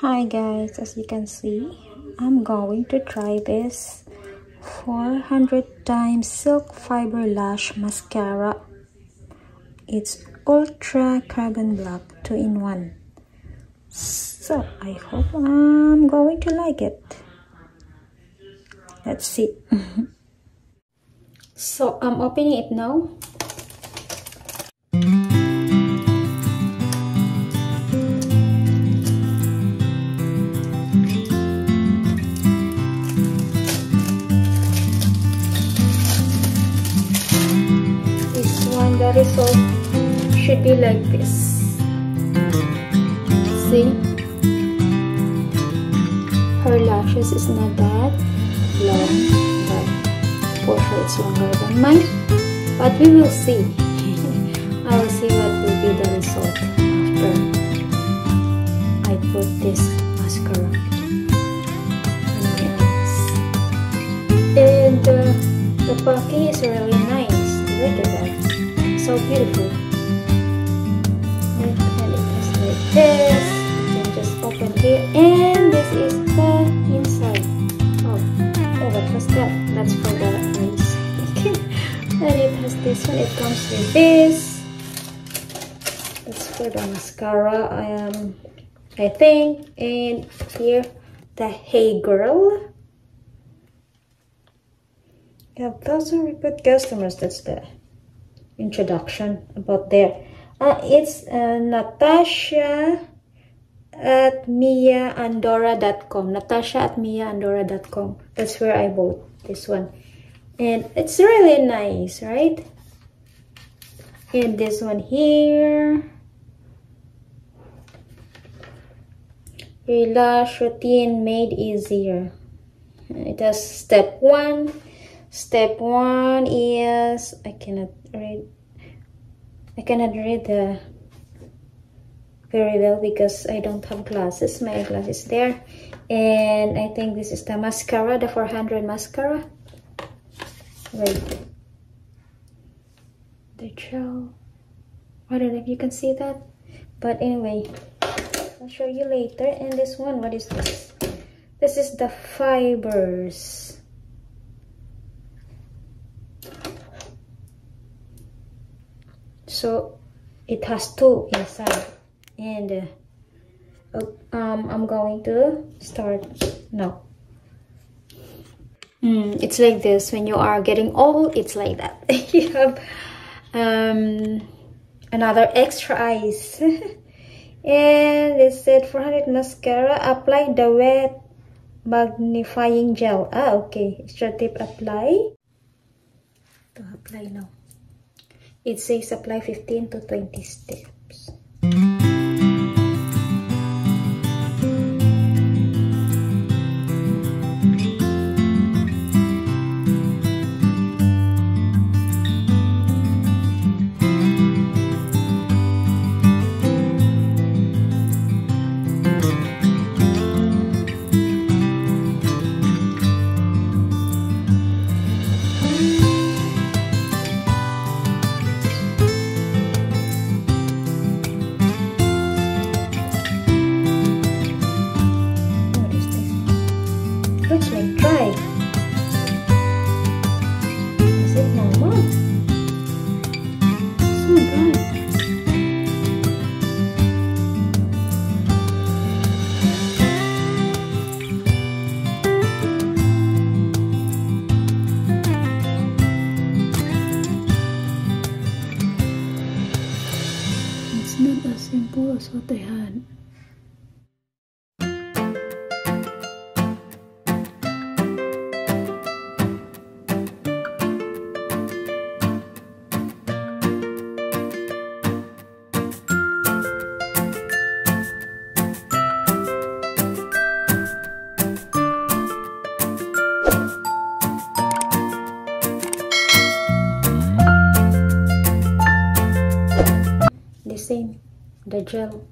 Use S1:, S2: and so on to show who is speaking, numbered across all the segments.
S1: Hi guys, as you can see, I'm going to try this 400 times silk fiber lash mascara. It's ultra carbon black 2 in 1. So I hope I'm going to like it. Let's see. so I'm opening it now. Like this see? Her lashes is not that long but for her it's longer than mine. But we will see. I will see what will be the result after I put this mascara and uh, the packing is really nice. Look at that. So beautiful. This. You can just open here. And this is the inside. Oh, oh what was that? That's for the eyes. and it has this one. It comes with this. That's for the mascara. I am, I think. And here, the Hey Girl. You have thousand repeat customers. That's the introduction about there. Uh, it's uh, Natasha at miaandora.com. Natasha at miaandora.com. That's where I bought this one. And it's really nice, right? And this one here. Lash routine made easier. It has step one. Step one is, I cannot read I cannot read the very well because I don't have glasses. My glasses there. And I think this is the mascara the 400 mascara. Wait the gel. I don't know if you can see that. But anyway I'll show you later. And this one what is this? This is the fibers so it has two inside. And uh, um, I'm going to start now. Mm, it's like this. When you are getting old it's like that. You have um, another extra eyes and it said 400 mascara apply the wet magnifying gel. Ah okay. Extra tip apply. To apply now it says apply 15 to 20 steps. Gel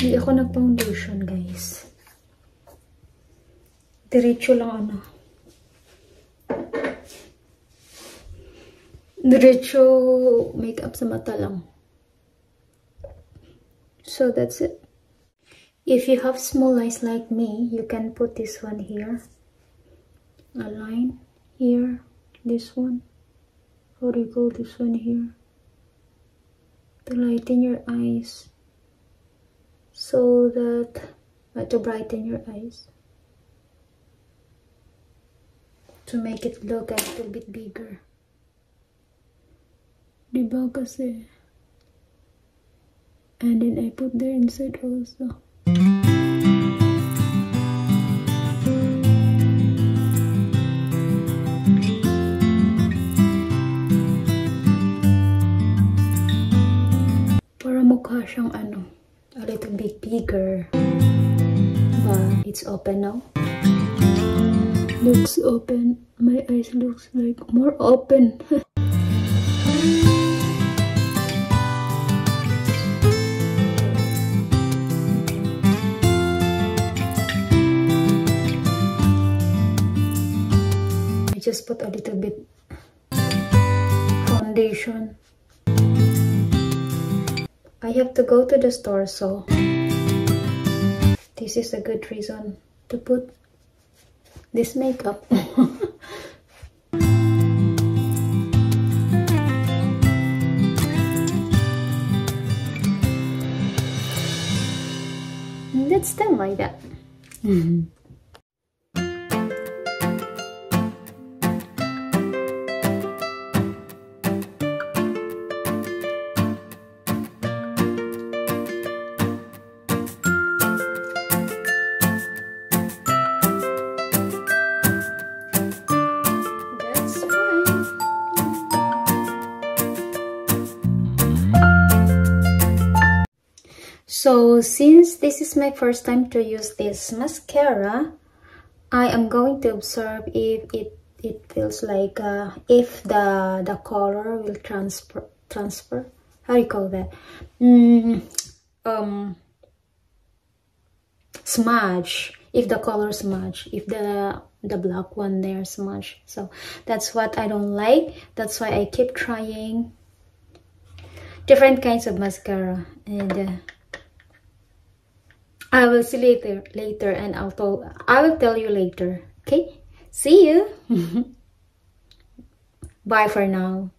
S1: Hindi ako nag-foundation, guys. Diretso lang ano. Diretso makeup sa mata lang. So that's it. If you have small eyes like me, you can put this one here. A line here. This one. How you call this one here? To lighten your eyes. So that, uh, to brighten your eyes. To make it look a little bit bigger. Diba kasi? And then I put there inside also. Open now. Looks open. My eyes looks like more open. I just put a little bit foundation. I have to go to the store, so this is a good reason to put this makeup. That's done like that. Mm-hmm. So since this is my first time to use this mascara, I am going to observe if it it feels like uh, if the the color will transfer transfer. How do you call that? Mm, um, smudge. If the color smudge. If the the black one there smudge. So that's what I don't like. That's why I keep trying different kinds of mascara and. Uh, I will see later later and I'll tell I will tell you later. Okay? See you. Bye for now.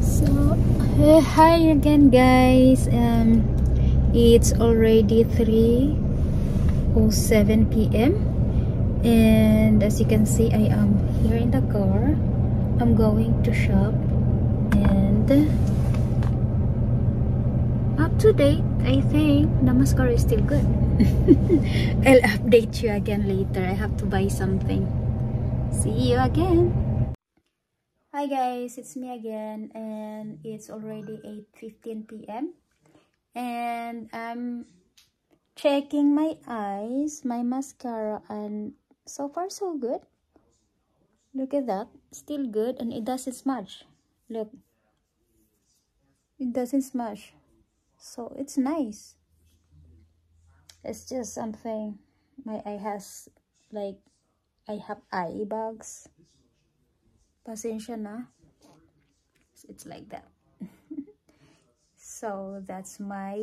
S1: So uh, hi again guys. Um it's already 3:07 p.m. and as you can see I am here in the car. I'm going to shop and to date I think the mascara is still good. I'll update you again later. I have to buy something. See you again. Hi guys it's me again and it's already 8:15 p.m. and I'm checking my eyes my mascara and so far so good. Look at that still good and it doesn't smudge. Look it doesn't smudge so it's nice. It's just something my eye has like I have eye bags pasensya na. It's like that. So that's my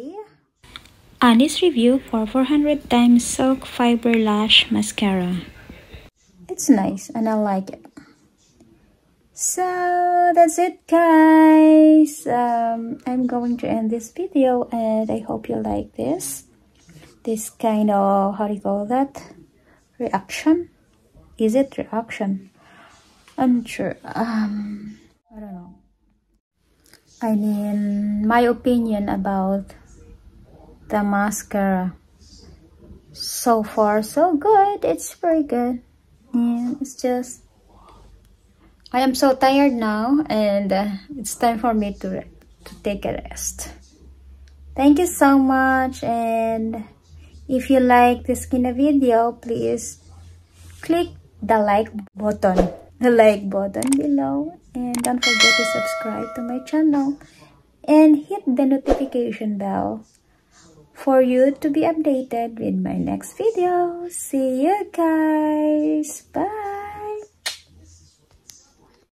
S1: honest review for 400 times silk fiber lash mascara. It's nice and I like it so that's it guys. Um, i'm going to end this video and i hope you like this. This kind of how do you call that? Reaction? Is it reaction? I'm sure um i don't know. I mean my opinion about the mascara. So far so good. It's very good. Yeah it's just I am so tired now and uh, it's time for me to, to take a rest. Thank you so much and if you like this kind of video, please click the like button, the like button below and don't forget to subscribe to my channel and hit the notification bell for you to be updated with my next video. See you guys. Bye.